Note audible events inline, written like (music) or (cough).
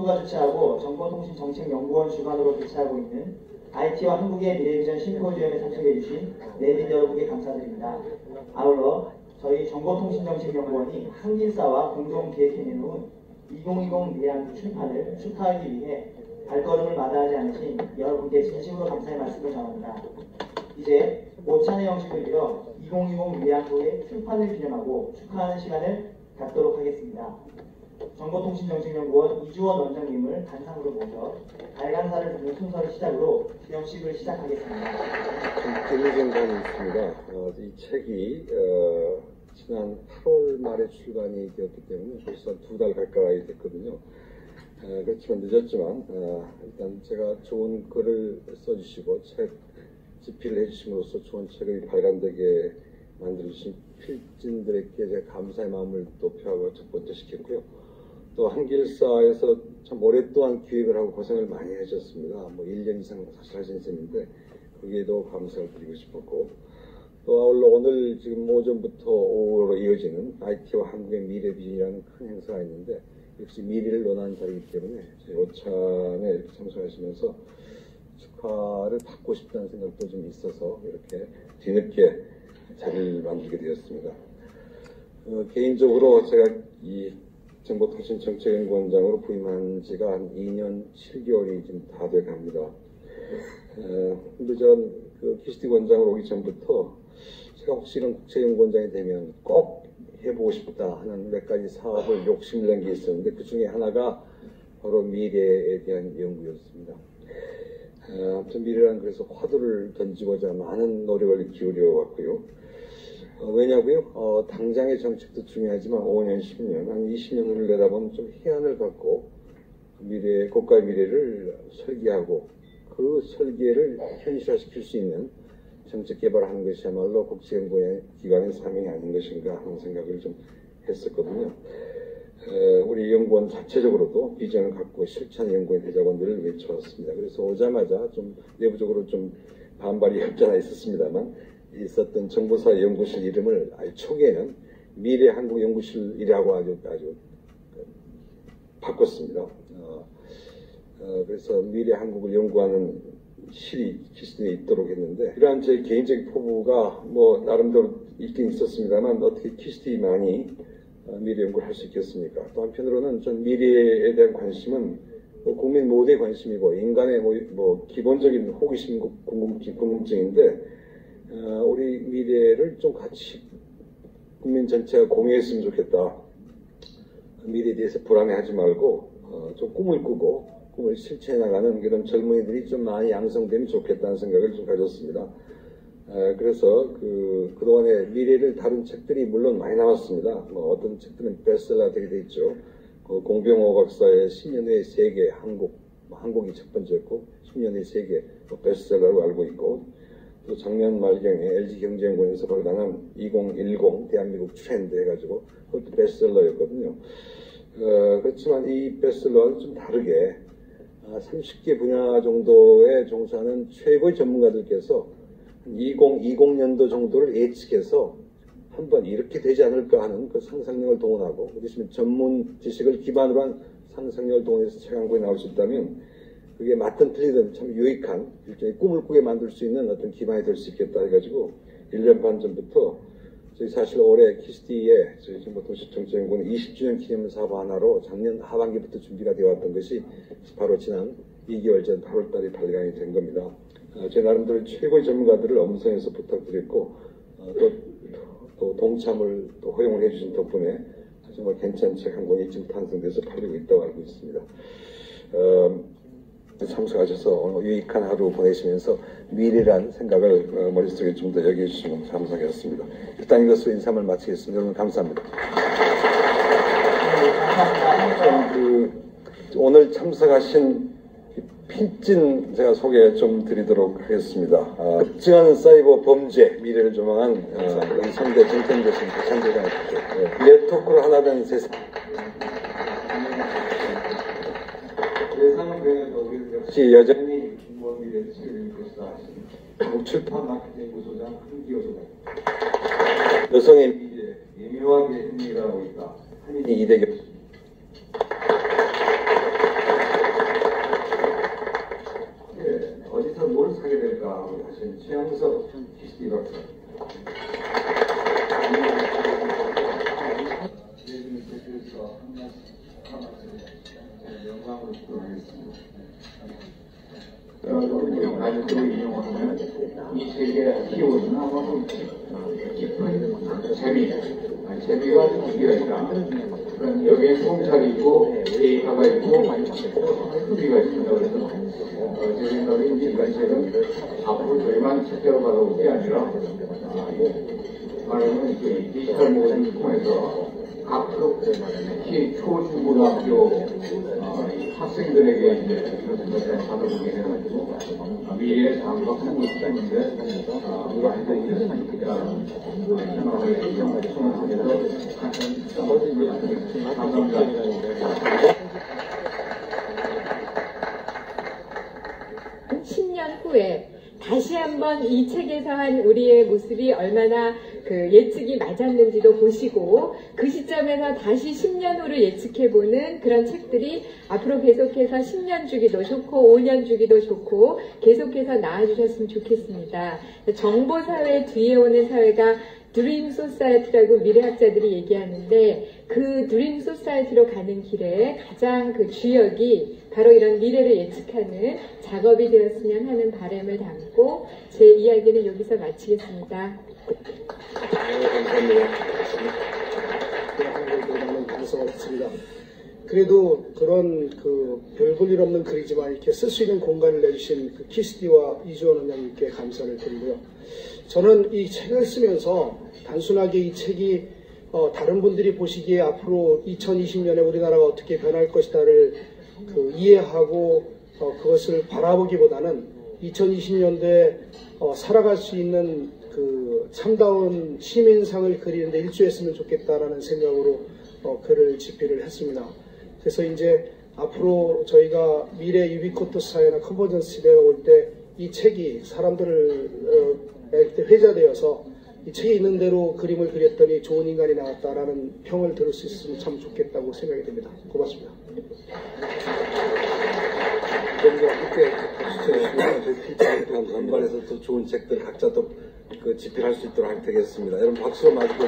주최하고 정보통신정책연구원 주관으로 개최하고 있는 IT와 한국의 미래비전 심포지엄에 참석해 주신 내빈 여러분께 감사드립니다. 아울러 저희 정보통신정책연구원이 한길사와 공동 기획해내놓은 2020 미래한국 출판을 축하하기 위해 발걸음을 마다하지 않으신 여러분께 진심으로 감사의 말씀을 전합니다. 이제 오찬의 형식을 빌어 2020 미래한국의 출판을 기념하고 축하하는 시간을 갖도록 하겠습니다. 정보통신정책연구원 이주원 원장님을 단상으로 모셔 발간사를 듣는 순서를 시작으로 기념식을 시작하겠습니다. 점이 있습니다. 어, 이 책이 어, 지난 8월 말에 출간이 되었기 때문에 벌써 두 달 가까이 됐거든요. 어, 그렇지만 늦었지만 어, 일단 제가 좋은 글을 써주시고 책 집필을 해주심으로써 좋은 책이 발간되게 만들어주신 필진들에게 제가 감사의 마음을 또 표하고 첫 번째 시켰고요. 또 한길사에서 참 오랫동안 기획을 하고 고생을 많이 하셨습니다. 뭐 1년 이상 사실 하신 셈인데 거기에도 감사를 드리고 싶었고 또 아울러 오늘 지금 오전부터 오후로 이어지는 IT와 한국의 미래 비전이라는 큰 행사가 있는데 역시 미래를 논하는 자리이기 때문에 저희 오찬에 이렇게 참석하시면서 축하를 받고 싶다는 생각도 좀 있어서 이렇게 뒤늦게 자리를 만들게 되었습니다. 어, 개인적으로 제가 이 정보통신정책연구원장으로 부임한 지가 한 2년 7개월이 지금 다 돼 갑니다. 어, 근데 전 그 키스티 원장으로 오기 전부터 제가 혹시 이런 국제연구원장이 되면 꼭 해보고 싶다 하는 몇 가지 사업을 욕심낸 게 있었는데 그 중에 하나가 바로 미래에 대한 연구였습니다. 어, 아무튼 미래란 그래서 화두를 던지고자 많은 노력을 기울여 왔고요. 어, 왜냐고요? 어, 당장의 정책도 중요하지만 5년, 10년, 한 20년 후를 내다보면 좀 희한을 갖고 그 미래, 국가의 미래를 설계하고 그 설계를 현실화시킬 수 있는 정책 개발하는 것이야말로 국제연구의 기관의 사명이 아닌 것인가 하는 생각을 좀 했었거든요. 에, 우리 연구원 자체적으로도 비전을 갖고 실천 연구의 대작원들을 외쳐왔습니다. 그래서 오자마자 좀 내부적으로 좀 반발이 (laughs) 없지 않아 있었습니다만 있었던 정보사 연구실 이름을 아주 초기에는 미래 한국 연구실이라고 아주 아주 바꿨습니다. 어, 어, 그래서 미래 한국을 연구하는 실이 키스에 있도록 했는데 이러한 제 개인적인 포부가 뭐 나름대로 있긴 있었습니다만 어떻게 키스티만이 어, 미래 연구를 할 수 있겠습니까? 또 한편으로는 전 미래에 대한 관심은 뭐 국민 모두의 관심이고 인간의 뭐, 뭐 기본적인 호기심 궁금증, 궁금증인데 어, 우리 미래를 좀 같이 국민 전체가 공유했으면 좋겠다. 미래에 대해서 불안해하지 말고 어, 좀 꿈을 꾸고 꿈을 실천해 나가는 그런 젊은이들이 좀 많이 양성되면 좋겠다는 생각을 좀 가졌습니다. 에, 그래서 그 그동안에 미래를 다룬 책들이 물론 많이 나왔습니다. 뭐 어떤 책들은 베스트셀러 되게 돼 있죠. 그 공병호 박사의 10년 후의 세계 한국 뭐 한국이 첫 번째였고 10년 후의 세계 뭐 베스트셀러로 알고 있고 또 작년 말경에 LG경제연구원에서 발간한 2010 대한민국 트렌드 해가지고 그것도 베스트셀러였거든요. 어, 그렇지만 이 베스트셀러는 좀 다르게 30개 아, 분야 정도에 종사하는 최고의 전문가들께서 2020년도 정도를 예측해서 한번 이렇게 되지 않을까 하는 그 상상력을 동원하고 그렇지만 전문 지식을 기반으로 한 상상력을 동원해서 책 한 권이 나올 수 있다면 그게 맞든 틀리든 참 유익한 일종의 꿈을 꾸게 만들 수 있는 어떤 기반이 될 수 있겠다 해가지고 1년 반 전부터 저희 사실 올해 키스티에 저희 정보통신정책연구원 20주년 기념 사업 하나로 작년 하반기부터 준비가 되어 왔던 것이 바로 지난 2개월 전 8월 달에 발간이 된 겁니다. 어, 제 나름대로 최고의 전문가들을 엄선해서 부탁드렸고 어, 또, 또, 동참을 또 허용을 해주신 덕분에 정말 괜찮은 책 한 권이 지금 탄생돼서 팔리고 있다고 알고 있습니다. 어, 참석하셔서 오늘 유익한 하루 보내시면서 미래란 생각을 어, 머릿속에 좀 더 여겨주시면 감사하겠습니다. 일단 이것으로 인사를 마치겠습니다. 여러분 감사합니다. 그, 오늘 참석하신 핀진 제가 소개 좀 드리도록 하겠습니다. 아, 특징한 사이버 범죄 미래를 조망한 어, 우리 선대 정태인 교수님 참석해 주시죠. 네. 네트워크로 하나 된 세상. 산업회에도 역시 여전히 중범위를 치를 것이다 하시는 목출판 마케팅 부소장 한기호 소장. 여성의 미래 미묘하게 흥미가고 있다. 한인이 이대 교수 예, 네, 어디서 뭘 사게 될까 하시는 최영석 PCD 박사 이 세계 키워드는 아마 좀 깊은 재미, 재미가 두개가 있다. 여기에 통찰이 있고 데이터가 있고 후기가 있습니다. 그래서 어, 제 생각에 이 관책은 앞으로 저희만 책자로 받아올 게 아니라 아, 이 말하면 그 디지털 모델을 통해서 각급 특히 초중고등학교 어, 이 학생들에게 이제 이런 것을 받아보게 해가지고 아, 미래의 삶과 한국 때문에 아, 우리 아이들이 이런 희망을 성공해서 감사합니다. 한 10년 후에 다시 한번 이 책에서 한 우리의 모습이 얼마나 그 예측이 맞았는지도 보시고 그 시점에서 다시 10년 후를 예측해보는 그런 책들이 앞으로 계속해서 10년 주기도 좋고 5년 주기도 좋고 계속해서 나와주셨으면 좋겠습니다. 정보사회 뒤에 오는 사회가 dream society라고 미래학자들이 얘기하는데 그 dream society로 가는 길에 가장 그 주역이 바로 이런 미래를 예측하는 작업이 되었으면 하는 바람을 담고 제 이야기는 여기서 마치겠습니다. 네, 감사합니다. 했습니다. 그래도 그런 그 별 볼 일 없는 글이지만 이렇게 쓸 수 있는 공간을 내주신 그 KISDI와 이주헌 원장님께 감사를 드리고요. 저는 이 책을 쓰면서 단순하게 이 책이 어, 다른 분들이 보시기에 앞으로 2020년에 우리나라가 어떻게 변할 것이다를 그 이해하고 어, 그것을 바라보기보다는 2020년도에 어, 살아갈 수 있는 그 참다운 시민상을 그리는데 일조했으면 좋겠다라는 생각으로 어, 글을 집필을 했습니다. 그래서 이제 앞으로 저희가 미래 유비코토스 사회나 convergence 시대가 올 때 이 책이 사람들을 어, 때 회자되어서 이 책에 있는 대로 그림을 그렸더니 좋은 인간이 나왔다라는 평을 들을 수 있으면 참 좋겠다고 생각이 됩니다. 고맙습니다. 좀더 함께 박수 쳐주시면 또 간발에서 더 좋은 책들 각자 또 그 집필할 수 있도록 할 테겠습니다. 여러분 박수로 맞고